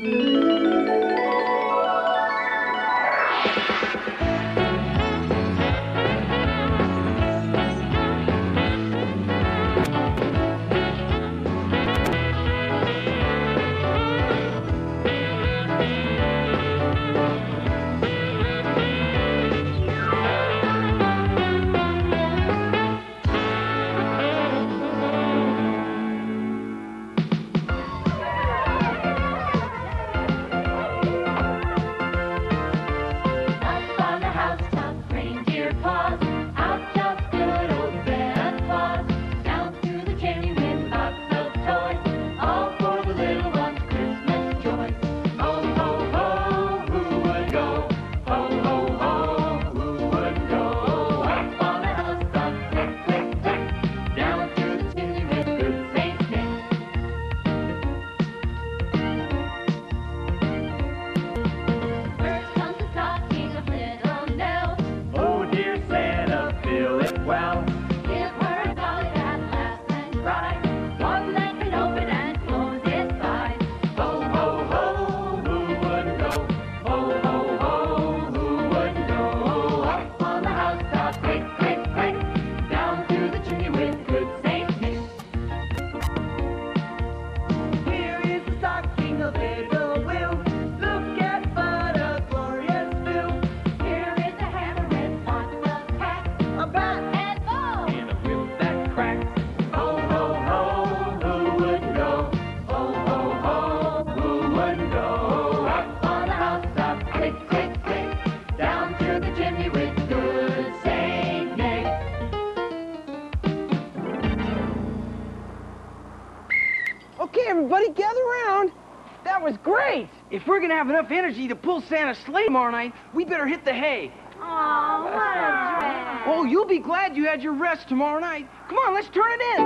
Mm-hmm. If we're gonna have enough energy to pull Santa's sleigh tomorrow night, we better hit the hay. Aw, what a drag. Oh, you'll be glad you had your rest tomorrow night. Come on, let's turn it in.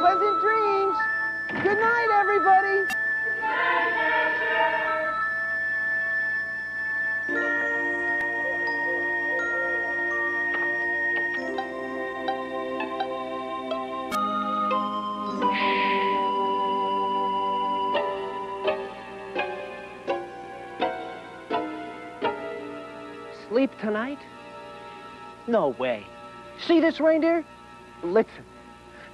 Pleasant dreams. Good night, Sleep tonight? No way. See this reindeer? Blitzen.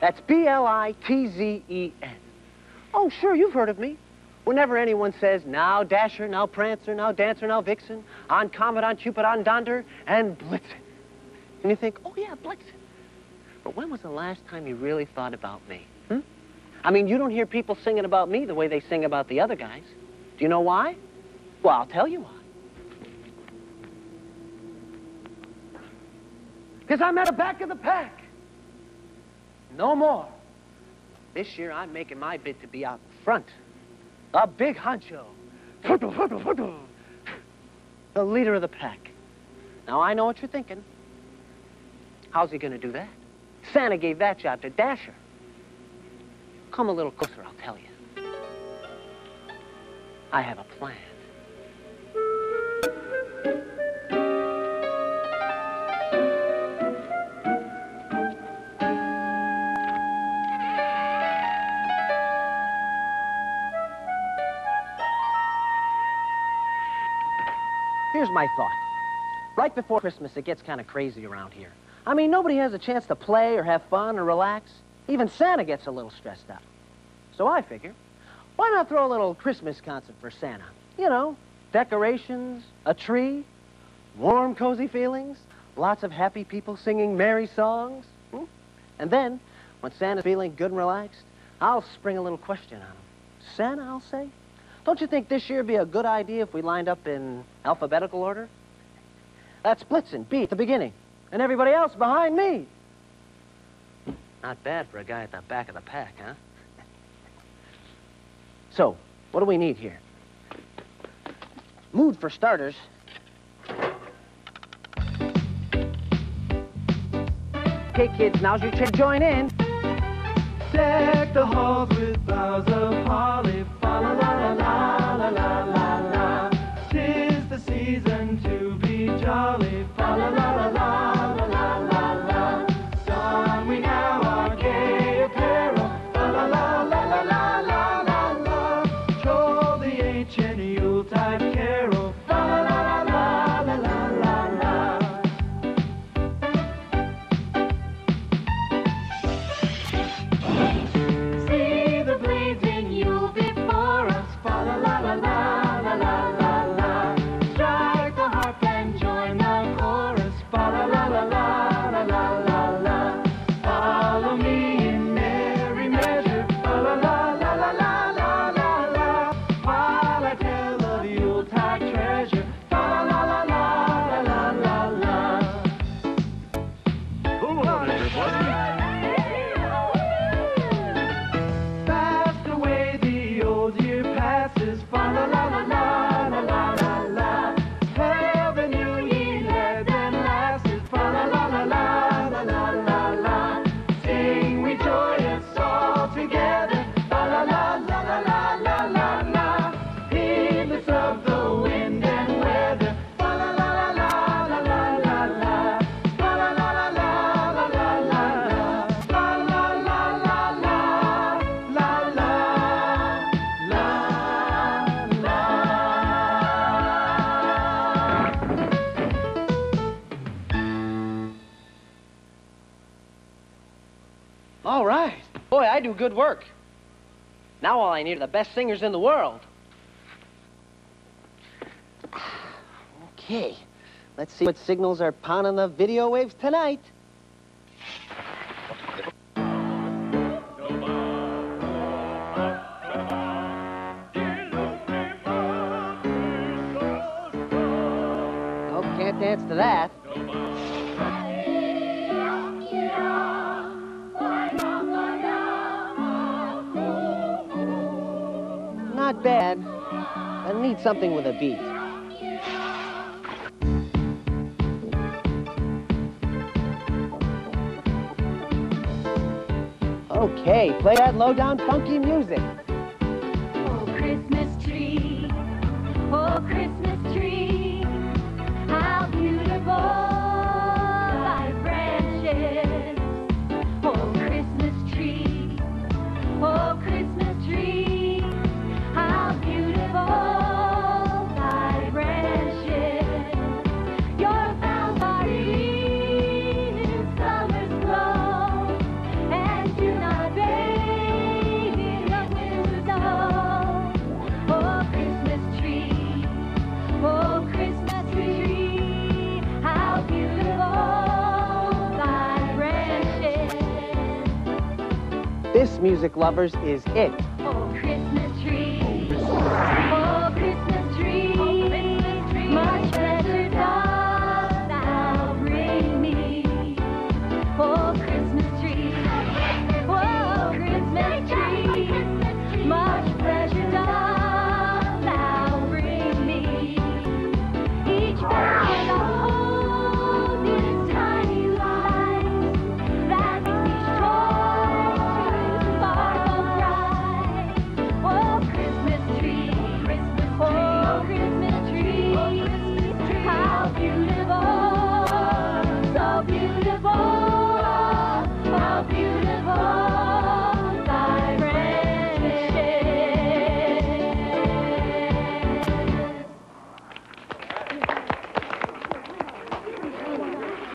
That's B-L-I-T-Z-E-N. Oh, sure, you've heard of me. Whenever anyone says, now Dasher, now Prancer, now Dancer, now Vixen, on Comet, on Cupid, on Donder, and Blitzen. And you think, oh, yeah, Blitzen. But when was the last time you really thought about me? Hmm? I mean, you don't hear people singing about me the way they sing about the other guys. Do you know why? Well, I'll tell you why. Because I'm at the back of the pack. No more. This year, I'm making my bid to be out front. A big honcho. The leader of the pack. Now, I know what you're thinking. How's he going to do that? Santa gave that job to Dasher. Come a little closer, I'll tell you. I have a plan. Here's my thought. Right before Christmas, it gets kind of crazy around here. I mean, nobody has a chance to play or have fun or relax. Even Santa gets a little stressed out. So I figure, why not throw a little Christmas concert for Santa? You know, decorations, a tree, warm, cozy feelings, lots of happy people singing merry songs. hmm? And then, when Santa's feeling good and relaxed, I'll spring a little question on him. Santa, I'll say, don't you think this year would be a good idea if we lined up in alphabetical order? That's Blitzen, B at the beginning, and everybody else behind me. Not bad for a guy at the back of the pack, huh? So, what do we need here? Mood for starters. Okay, kids, now's your chance to join in. Deck the halls with boughs of holly. Fa la la la la la la. Tis the season to be jolly. Fa la la I do good work. Now all I need are the best singers in the world. Okay. Let's see what signals are pounding the video waves tonight. Oh, can't dance to that. Not bad. I need something with a beat. Okay, play that low-down funky music. Oh, Christmas tree, oh, Christmas music lovers, is it.